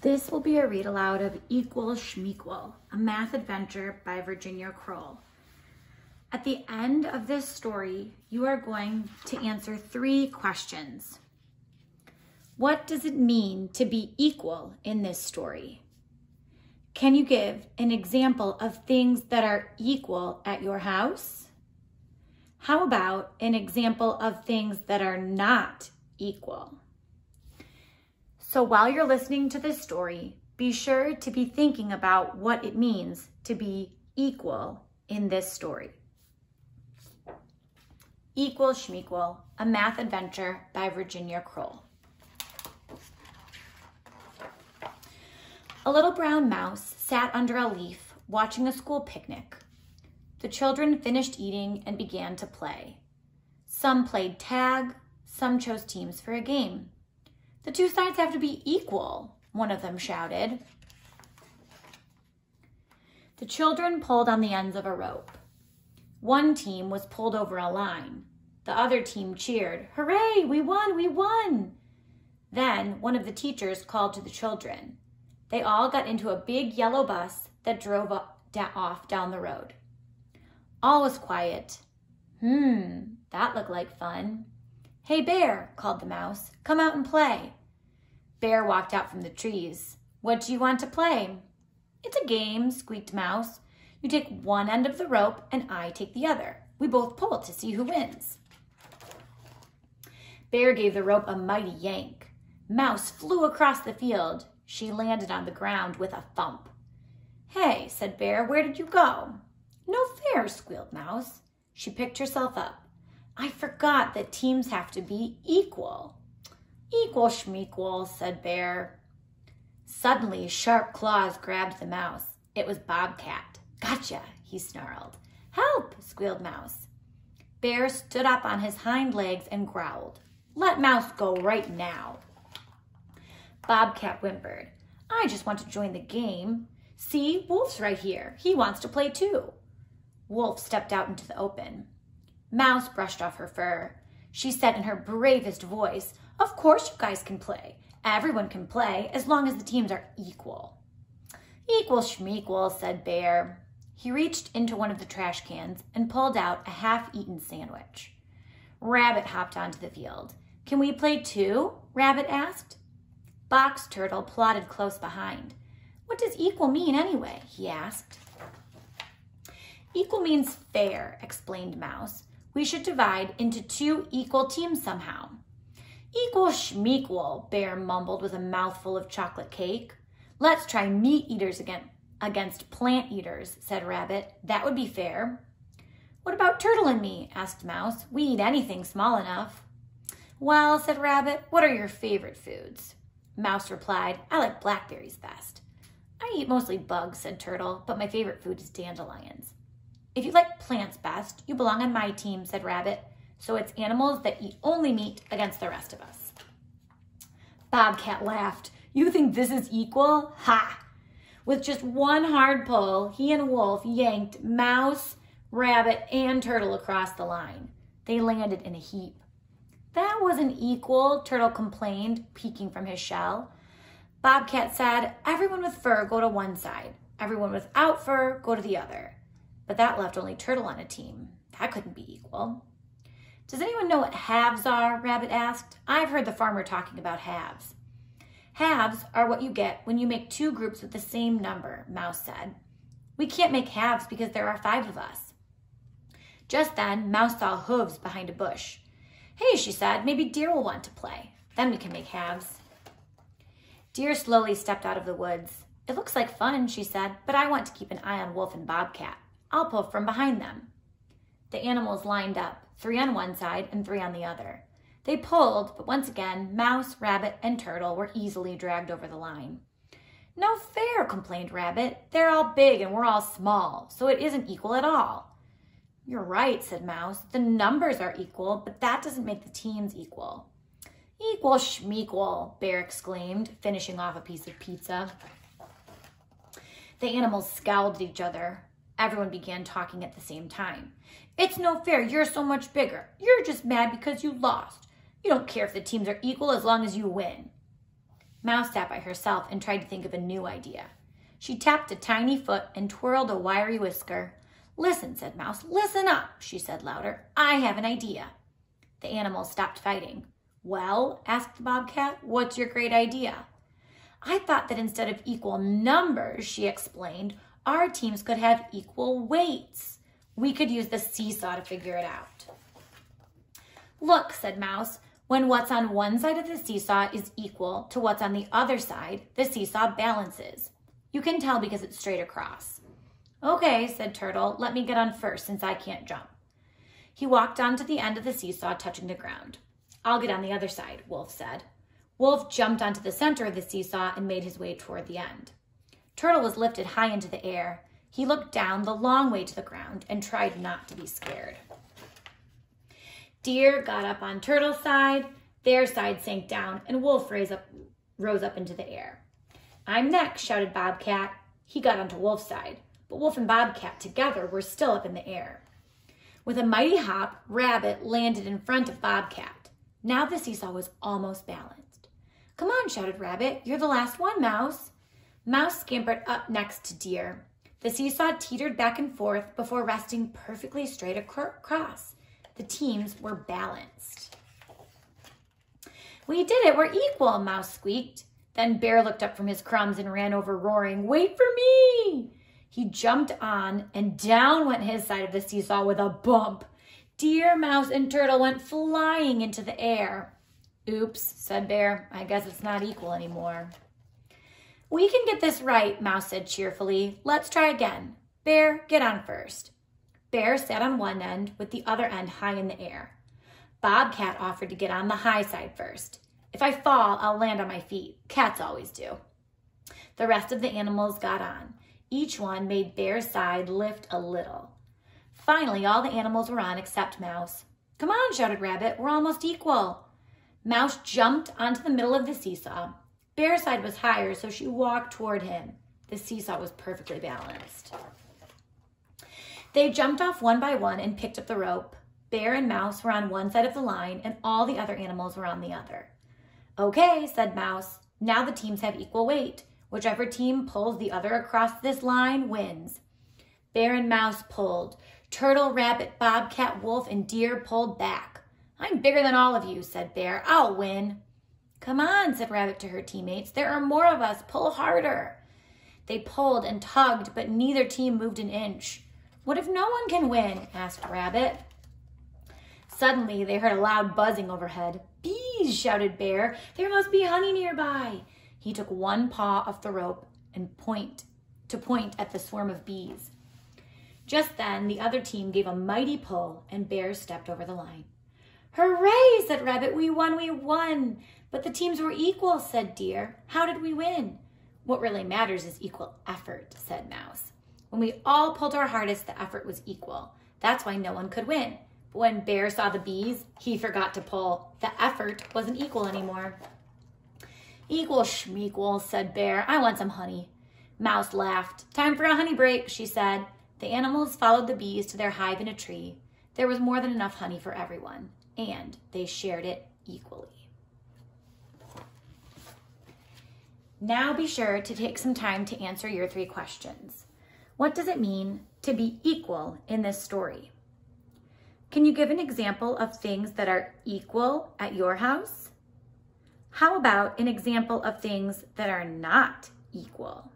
This will be a read aloud of Equal Shmequal, a math adventure by Virginia Kroll. At the end of this story, you are going to answer three questions. What does it mean to be equal in this story? Can you give an example of things that are equal at your house? How about an example of things that are not equal? So while you're listening to this story, be sure to be thinking about what it means to be equal in this story. Equal Shmequal, a math adventure by Virginia Kroll. A little brown mouse sat under a leaf watching a school picnic. The children finished eating and began to play. Some played tag, some chose teams for a game. The two sides have to be equal, one of them shouted. The children pulled on the ends of a rope. One team was pulled over a line. The other team cheered, Hooray, we won, we won! Then one of the teachers called to the children. They all got into a big yellow bus that drove off down the road. All was quiet. Hmm, that looked like fun. Hey, Bear, called the mouse, come out and play. Bear walked out from the trees. What do you want to play? It's a game, squeaked Mouse. You take one end of the rope and I take the other. We both pull to see who wins. Bear gave the rope a mighty yank. Mouse flew across the field. She landed on the ground with a thump. Hey, said Bear, where did you go? No fair, squealed Mouse. She picked herself up. I forgot that teams have to be equal. Equal shmequal, said Bear. Suddenly, sharp claws grabbed the mouse. It was Bobcat. Gotcha, he snarled. Help, squealed Mouse. Bear stood up on his hind legs and growled. Let Mouse go right now. Bobcat whimpered. I just want to join the game. See, Wolf's right here. He wants to play too. Wolf stepped out into the open. Mouse brushed off her fur. She said in her bravest voice, of course you guys can play. Everyone can play as long as the teams are equal. Equal shmequal, said Bear. He reached into one of the trash cans and pulled out a half-eaten sandwich. Rabbit hopped onto the field. Can we play too? Rabbit asked. Box Turtle plodded close behind. What does equal mean anyway? he asked. Equal means fair, explained Mouse. We should divide into two equal teams somehow. Equal shmequal, Bear mumbled with a mouthful of chocolate cake. Let's try meat eaters again, against plant eaters, said Rabbit. That would be fair. What about Turtle and me? asked Mouse. We eat anything small enough. Well, said Rabbit, what are your favorite foods? Mouse replied, I like blackberries best. I eat mostly bugs, said Turtle, but my favorite food is dandelions. If you like plants best, you belong on my team, said Rabbit. So it's animals that eat only meat against the rest of us. Bobcat laughed. You think this is equal? Ha! With just one hard pull, he and Wolf yanked Mouse, Rabbit, and Turtle across the line. They landed in a heap. That wasn't equal, Turtle complained, peeking from his shell. Bobcat said, everyone with fur go to one side. Everyone without fur go to the other. But that left only Turtle on a team. That couldn't be equal. Does anyone know what halves are? Rabbit asked. I've heard the farmer talking about halves. Halves are what you get when you make two groups with the same number, Mouse said. We can't make halves because there are five of us. Just then, Mouse saw hooves behind a bush. Hey, she said, maybe Deer will want to play. Then we can make halves. Deer slowly stepped out of the woods. It looks like fun, she said, but I want to keep an eye on Wolf and Bobcat. I'll pull from behind them. The animals lined up three on one side and three on the other. They pulled, but once again, Mouse, Rabbit, and Turtle were easily dragged over the line. No fair, complained Rabbit. They're all big and we're all small, so it isn't equal at all. You're right, said Mouse. The numbers are equal, but that doesn't make the teams equal. Equal shmequal, Bear exclaimed, finishing off a piece of pizza. The animals scowled at each other. Everyone began talking at the same time. It's no fair. You're so much bigger. You're just mad because you lost. You don't care if the teams are equal as long as you win. Mouse sat by herself and tried to think of a new idea. She tapped a tiny foot and twirled a wiry whisker. Listen, said Mouse. Listen up, she said louder. I have an idea. The animals stopped fighting. Well, asked the bobcat, what's your great idea? I thought that instead of equal numbers, she explained, our teams could have equal weights. We could use the seesaw to figure it out. Look, said Mouse, when what's on one side of the seesaw is equal to what's on the other side, the seesaw balances. You can tell because it's straight across. Okay, said Turtle, let me get on first since I can't jump. He walked on to the end of the seesaw, touching the ground. I'll get on the other side, Wolf said. Wolf jumped onto the center of the seesaw and made his way toward the end. Turtle was lifted high into the air. He looked down the long way to the ground and tried not to be scared. Deer got up on Turtle's side, their side sank down, and Wolf up, rose up into the air. I'm next, shouted Bobcat. He got onto Wolf's side, but Wolf and Bobcat together were still up in the air. With a mighty hop, Rabbit landed in front of Bobcat. Now the seesaw was almost balanced. Come on, shouted Rabbit. You're the last one, Mouse. Mouse scampered up next to Deer. The seesaw teetered back and forth before resting perfectly straight across. The teams were balanced. We did it, we're equal, Mouse squeaked. Then Bear looked up from his crumbs and ran over roaring, wait for me! He jumped on and down went his side of the seesaw with a bump. Deer, Mouse, and Turtle went flying into the air. Oops, said Bear. I guess it's not equal anymore. We can get this right, Mouse said cheerfully. Let's try again. Bear, get on first. Bear sat on one end with the other end high in the air. Bobcat offered to get on the high side first. If I fall, I'll land on my feet. Cats always do. The rest of the animals got on. Each one made Bear's side lift a little. Finally, all the animals were on except Mouse. Come on, shouted Rabbit. We're almost equal. Mouse jumped onto the middle of the seesaw. Bear's side was higher, so she walked toward him. The seesaw was perfectly balanced. They jumped off one by one and picked up the rope. Bear and Mouse were on one side of the line, and all the other animals were on the other. Okay, said Mouse. Now the teams have equal weight. Whichever team pulls the other across this line wins. Bear and Mouse pulled. Turtle, Rabbit, Bobcat, Wolf, and Deer pulled back. I'm bigger than all of you, said Bear. I'll win. Come on, said Rabbit to her teammates. There are more of us. Pull harder. They pulled and tugged, but neither team moved an inch. What if no one can win? asked Rabbit. Suddenly, they heard a loud buzzing overhead. Bees, shouted Bear. There must be honey nearby. He took one paw off the rope and point to point at the swarm of bees. Just then, the other team gave a mighty pull, and Bear stepped over the line. Hooray, said Rabbit. We won, we won. But the teams were equal, said Deer. How did we win? What really matters is equal effort, said Mouse. When we all pulled our hardest, the effort was equal. That's why no one could win. But when Bear saw the bees, he forgot to pull. The effort wasn't equal anymore. Equal shmequal, said Bear. I want some honey. Mouse laughed. Time for a honey break, she said. The animals followed the bees to their hive in a tree. There was more than enough honey for everyone, and they shared it equally. Now be sure to take some time to answer your three questions. What does it mean to be equal in this story? Can you give an example of things that are equal at your house? How about an example of things that are not equal?